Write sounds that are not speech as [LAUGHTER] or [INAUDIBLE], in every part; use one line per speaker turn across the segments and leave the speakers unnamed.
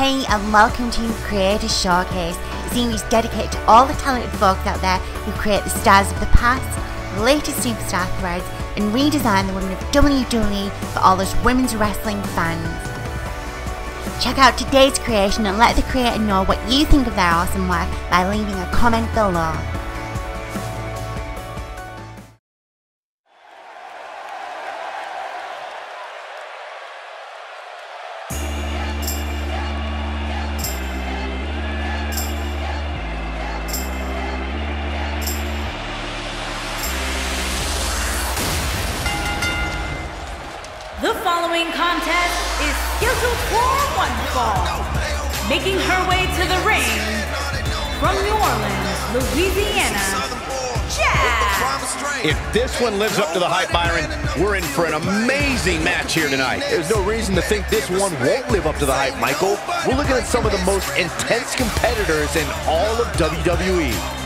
Hey and welcome to Creator Showcase, a series dedicated to all the talented folks out there who create the stars of the past, the latest superstar threads, and redesign the women of WWE for all those women's wrestling fans. Check out today's creation and let the creator know what you think of their awesome work by leaving a comment below.
The following contest is scheduled for one fall. Making her way to the ring from New Orleans, Louisiana, Jack.
If this one lives up to the hype, Byron, we're in for an amazing match here tonight.
There's no reason to think this one won't live up to the hype, Michael. We're looking at some of the most intense competitors in all of. WWE.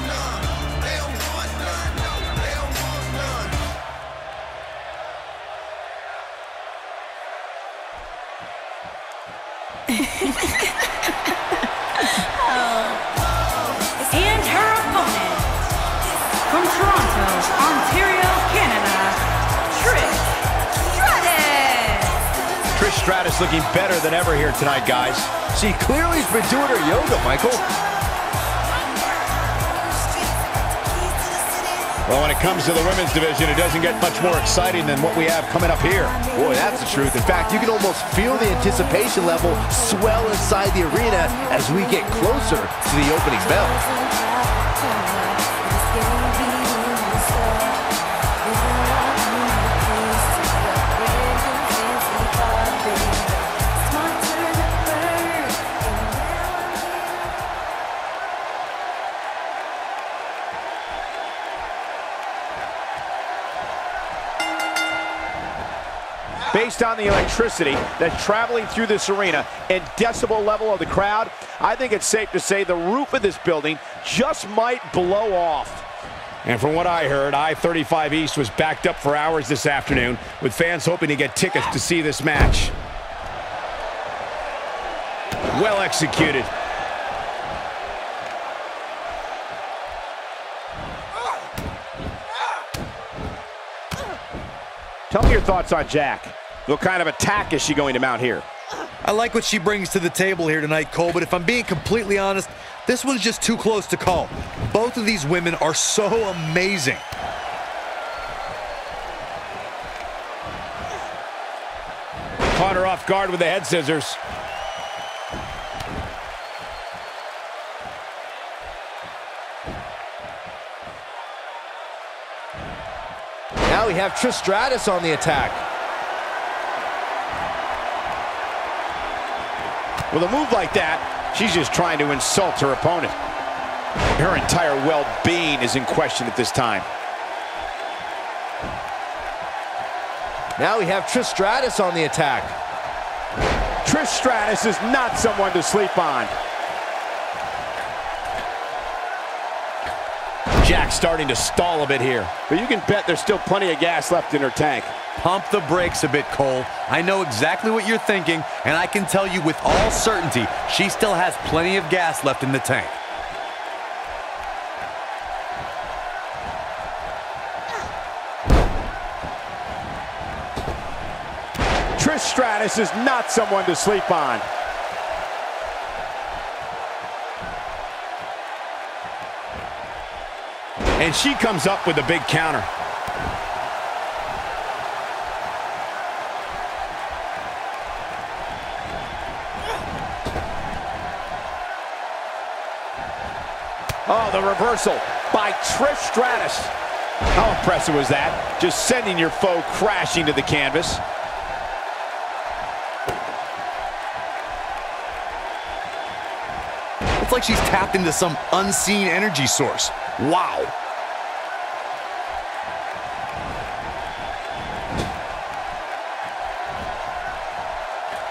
[LAUGHS]
And her opponent from Toronto, Ontario, Canada, Trish Stratus.
Trish Stratus looking better than ever here tonight, guys.
She clearly has been doing her yoga, Michael.
Well, when it comes to the women's division, it doesn't get much more exciting than what we have coming up here.
Boy, that's the truth. In fact, you can almost feel the anticipation level swell inside the arena as we get closer to the opening bell.
Based on the electricity that's traveling through this arena and decibel level of the crowd, I think it's safe to say the roof of this building just might blow off. And from what I heard, I-35 East was backed up for hours this afternoon, with fans hoping to get tickets to see this match. Well executed. Tell me your thoughts on Jack. What kind of attack is she going to mount here?
I like what she brings to the table here tonight, Cole, but if I'm being completely honest, this one's just too close to call. Both of these women are so amazing.
Caught her off guard with the head scissors.
Now we have Trish Stratus on the attack.
With a move like that, she's just trying to insult her opponent. Her entire well-being is in question at this time.
Now we have Trish Stratus on the attack.
Trish Stratus is not someone to sleep on. Jack's starting to stall a bit here, but you can bet there's still plenty of gas left in her tank.
Pump the brakes a bit, Cole. I know exactly what you're thinking, and I can tell you with all certainty, she still has plenty of gas left in the tank.
Trish Stratus is not someone to sleep on. And she comes up with a big counter. Oh, the reversal by Trish Stratus. How impressive was that? Just sending your foe crashing to the canvas.
It's like she's tapped into some unseen energy source. Wow.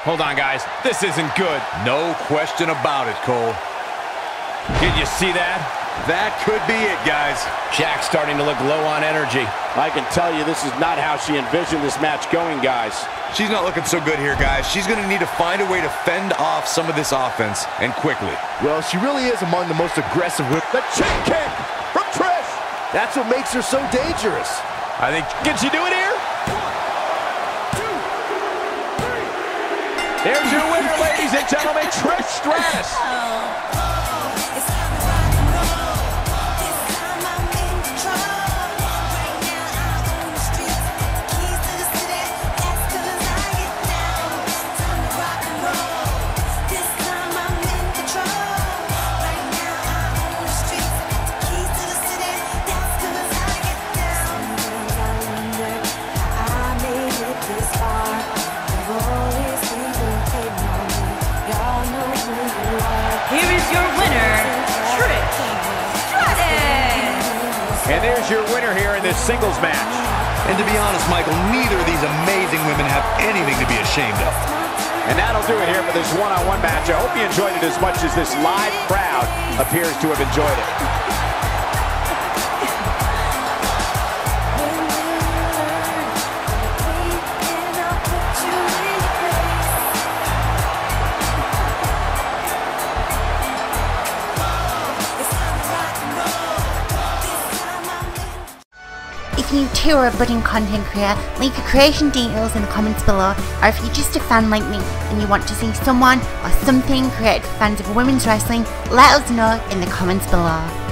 Hold on, guys. This isn't good.
No question about it, Cole.
Did you see that?
That could be it, guys.
Jack's starting to look low on energy.
I can tell you this is not how she envisioned this match going, guys.
She's not looking so good here, guys. She's going to need to find a way to fend off some of this offense, and quickly.
Well, she really is among the most aggressive.
With the chin kick from Trish.
That's what makes her so dangerous.
I think, can she do it here? There's your winner, ladies and gentlemen, Trish Stratus.
Oh.
And there's your winner here in this singles match.
And to be honest, Michael, neither of these amazing women have anything to be ashamed of.
And that'll do it here for this one-on-one match. I hope you enjoyed it as much as this live crowd appears to have enjoyed it.
Too are a budding content creator, leave your creation details in the comments below, or if you're just a fan like me and you want to see someone or something created for fans of women's wrestling, let us know in the comments below.